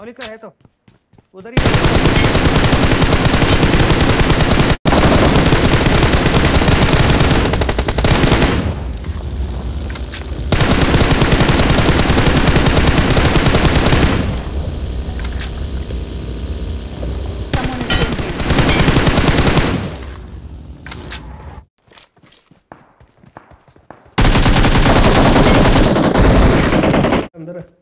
ओली है तो उधर ही है। अंदर है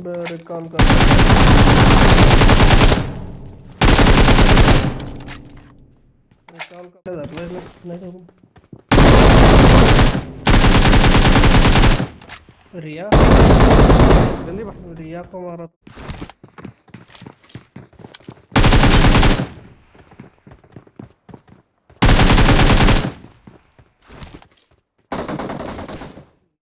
अंदर कर कॉल कर रिया? जल्दी रिया को मारा।